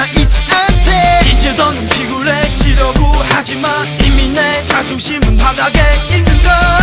괜찮아 이제 안돼 이제 더는 피굴해 지려고 하지마. 이미 내 자존심은 바닥에 있는 걸.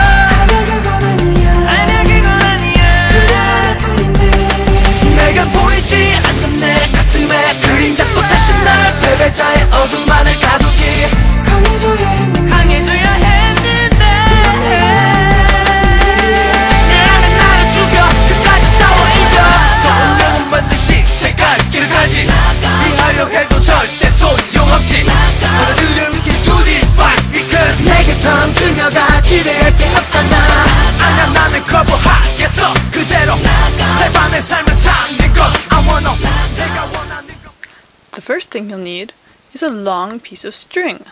First thing you'll need is a long piece of string.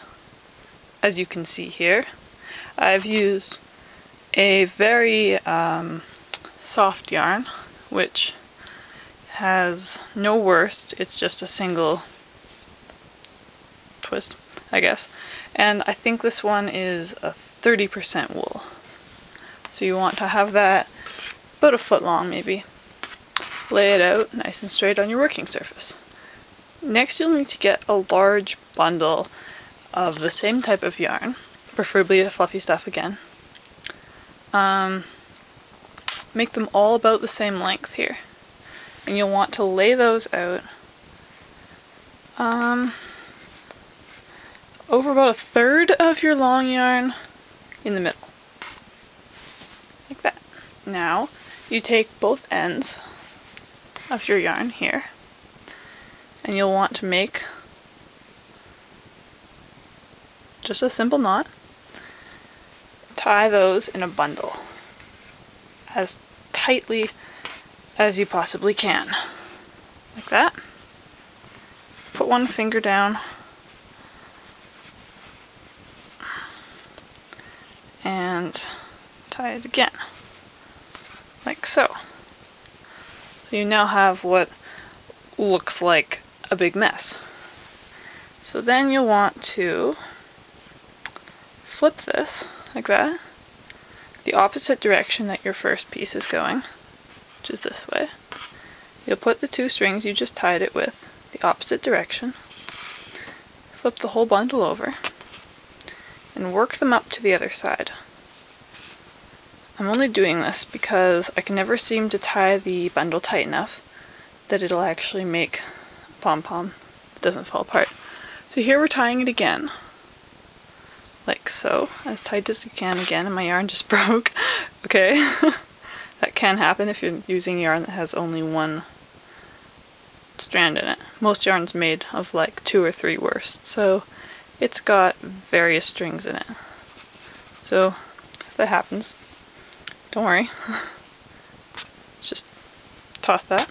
As you can see here, I've used a very um, soft yarn, which has no worst, it's just a single twist, I guess. And I think this one is a 30% wool. So you want to have that about a foot long maybe. Lay it out nice and straight on your working surface. Next, you'll need to get a large bundle of the same type of yarn, preferably a fluffy stuff again. Um, make them all about the same length here. And you'll want to lay those out um, over about a third of your long yarn in the middle. Like that. Now, you take both ends of your yarn here and you'll want to make just a simple knot. Tie those in a bundle as tightly as you possibly can. Like that. Put one finger down and tie it again. Like so. You now have what looks like a big mess. So then you'll want to flip this like that, the opposite direction that your first piece is going, which is this way. You'll put the two strings you just tied it with the opposite direction, flip the whole bundle over, and work them up to the other side. I'm only doing this because I can never seem to tie the bundle tight enough that it'll actually make pom-pom that doesn't fall apart. So here we're tying it again, like so, as tight as you can again, and my yarn just broke. okay, that can happen if you're using yarn that has only one strand in it. Most yarn's made of like two or three worst, so it's got various strings in it. So if that happens, don't worry. Just toss that.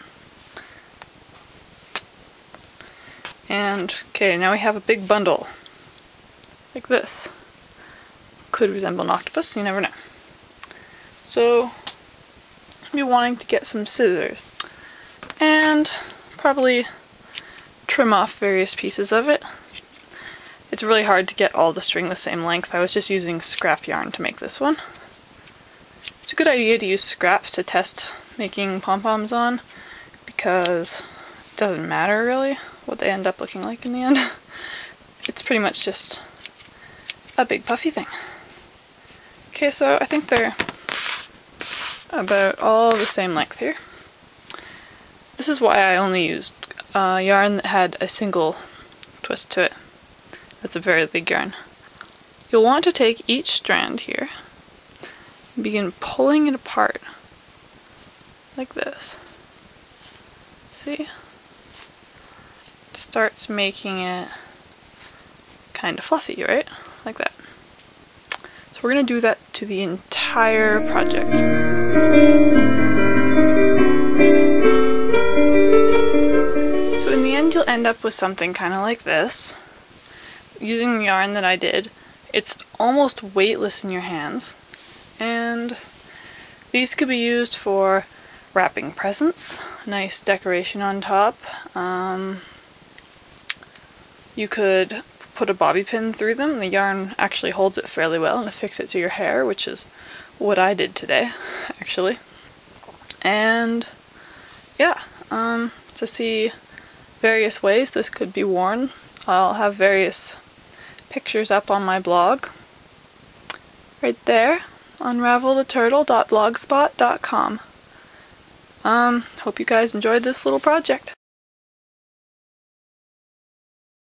And, okay, now we have a big bundle. Like this. Could resemble an octopus, you never know. So, I'll be wanting to get some scissors. And probably trim off various pieces of it. It's really hard to get all the string the same length. I was just using scrap yarn to make this one. It's a good idea to use scraps to test making pom-poms on because doesn't matter really what they end up looking like in the end. It's pretty much just a big puffy thing. Okay, so I think they're about all the same length here. This is why I only used uh, yarn that had a single twist to it. That's a very big yarn. You'll want to take each strand here and begin pulling it apart like this. See? Starts making it kind of fluffy, right? Like that. So we're going to do that to the entire project. So in the end you'll end up with something kind of like this. Using the yarn that I did, it's almost weightless in your hands. And these could be used for wrapping presents, nice decoration on top. Um, you could put a bobby pin through them. The yarn actually holds it fairly well and affix it to your hair, which is what I did today, actually. And yeah, um, to see various ways this could be worn, I'll have various pictures up on my blog. Right there, unraveltheturtle.blogspot.com. Um, hope you guys enjoyed this little project.